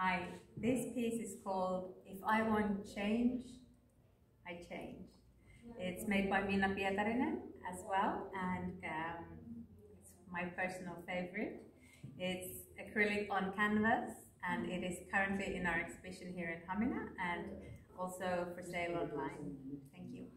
Hi, this piece is called If I Want Change, I Change. It's made by Minna Pietarinen as well, and um, it's my personal favorite. It's acrylic on canvas, and it is currently in our exhibition here in Hamina, and also for sale online. Thank you.